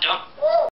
don't